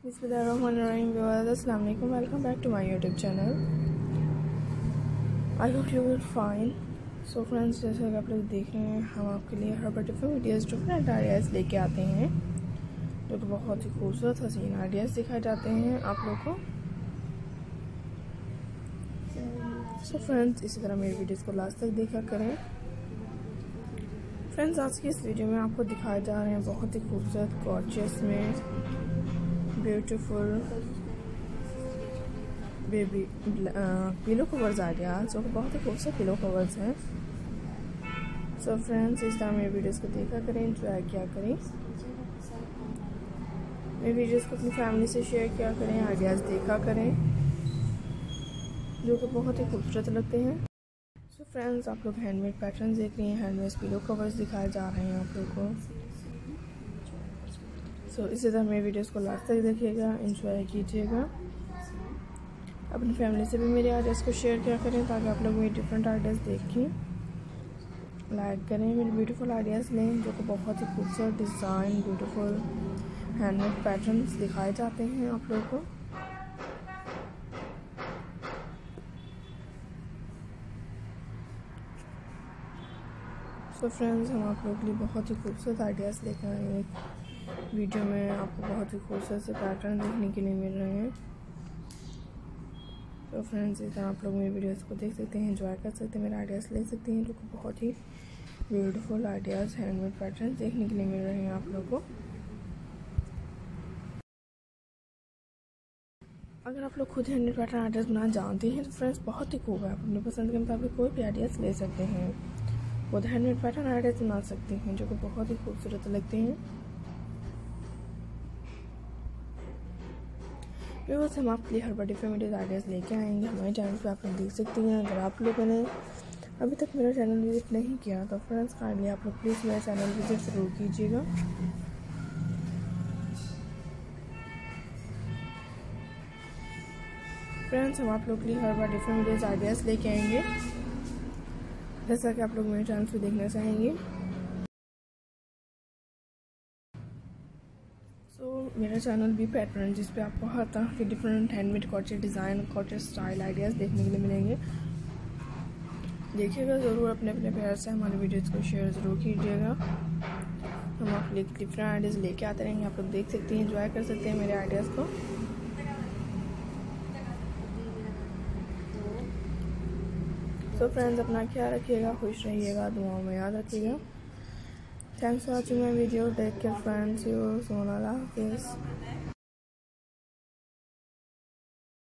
अस्सलाम वालेकुम welcome back to my YouTube channel I hope you will fine so friends जैसे कि आप लोग देख रहे हैं, हम आपके लिए हर बार डिफरेंट वीडियोस डिफरेंट आइडियाज़ लेके आते हैं। जो कि बहुत ही खूबसूरत हसीन आइडियाज़ दिखाए जाते हैं आप लोग को। सो फ्रेंड्स इसी तरह मेरी वीडियोस को लास्ट तक देखा करें। फ्रेंड्स आज की इस वीडियो में आपको दिखाए जा रहे हैं बहुत ही खूबसूरत गॉर्जियस में ब्यूटीफुल बेबी पिलो कवर्स आ गया। जो बहुत ही खूबसूरत पिलो कवर्स हैं। सो फ्रेंड्स इस तरह मेरे वीडियोस को देखा करें इंजॉय किया करें। मेरे वीडियोस को अपनी फैमिली से शेयर किया करें आइडियाज़ देखा करें, जो कि बहुत ही खूबसूरत लगते हैं। सो so फ्रेंड्स आप लोग हैंडमेड पैटर्न देख रहे हैं हैंडमेड पिलो कवर्स दिखाए जा रहे हैं आप लोग को। सो so, इसी तरह मेरे वीडियोस को लास्ट तक देखिएगा इंजॉय कीजिएगा। अपनी फैमिली से भी मेरे आइडियाज़ को शेयर किया करें ताकि आप लोग मेरे डिफरेंट आइडियाज़ देखें लाइक करें मेरे ब्यूटीफुल आइडियाज़ लें जो कि बहुत ही खूबसूरत डिज़ाइन ब्यूटीफुल हैंडमेड पैटर्न्स दिखाए जाते हैं आप लोगों को। सो so फ्रेंड्स हम आप लोगों के लिए बहुत ही खूबसूरत आइडियाज़ लेकर आए हैं। वीडियो में आपको बहुत ही खूबसूरत से पैटर्न देखने के लिए मिल रहे हैं। तो फ्रेंड्स इस तरह आप लोग मेरी वीडियोस को देख सकते हैं इंजॉय कर सकते हैं, मेरे आइडियाज़ ले सकते हैं, जो कि बहुत ही ब्यूटीफुल आइडियाज़ हैंडमेड पैटर्न देखने के लिए मिल रहे हैं आप लोग को। अगर आप लोग खुद हैंडमेड पैटर्न आइडियाज़ बनाना जानते हैं तो फ्रेंड्स बहुत ही खूब है। आप अपनी पसंद के मुताबिक कोई भी आइडियाज़ ले सकते हैं। खुद हैंडमेड पैटर्न आइडियाज़ बना सकते हैं, जो कि बहुत ही खूबसूरत लगते हैं। व्यूवर्स हम आपके लिए हर बड़े फैमिली आइडियाज़ लेके आएँगे, हमारे चैनल पे आप लोग देख सकती हैं, अगर आप लोगों ने अभी तक मेरा चैनल विज़िट नहीं किया तो फ्रेंड्स काइंडली आप लोग प्लीज़ मेरा चैनल विज़िट ज़रूर कीजिएगा। फ्रेंड्स हम आप लोग के लिए हर बार डिफरेंट वीडियोज़ आइडियाज़ लेके आएँगे, जैसा कि आप लोग मेरे चैनल पे देखना चाहेंगे। मेरा चैनल भी पैटर्न जिस पे आपको हर तरह के different handmade cottage design cottage style ideas देखने के लिए मिलेंगे। देखिएगा ज़रूर अपने अपने प्यार से हमारे वीडियोज़ को शेयर ज़रूर कीजिएगा। हम आपके लिए डिफरेंट आइडियाज़ लेके आते रहेंगे। आप लोग देख सकते हैं इंजॉय कर सकते हैं मेरे आइडियाज़ को। सो so फ्रेंड्स अपना ख्याल रखिएगा, खुश रहिएगा, दुआओं में याद रखिएगा। Thanks for watching my video. Take care friends. See you soon. Allah Hafiz.